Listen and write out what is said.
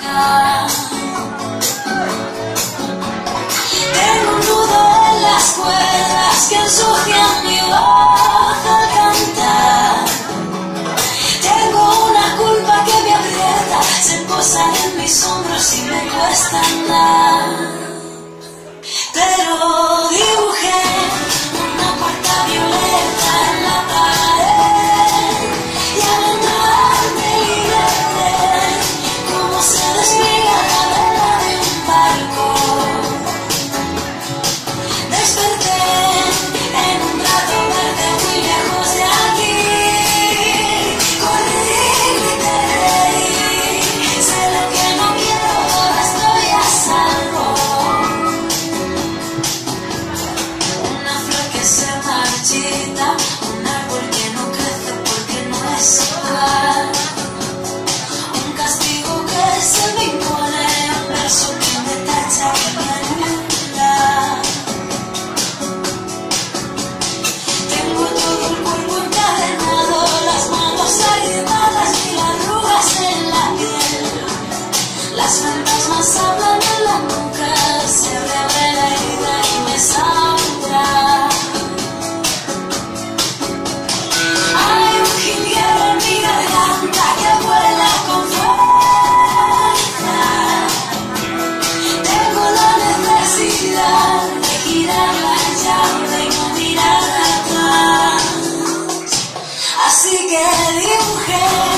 Tengo un nudo en las cuerdas que ensucian mi voz al cantar. Tengo una culpa que me aprieta, se posa Cheers. Yeah.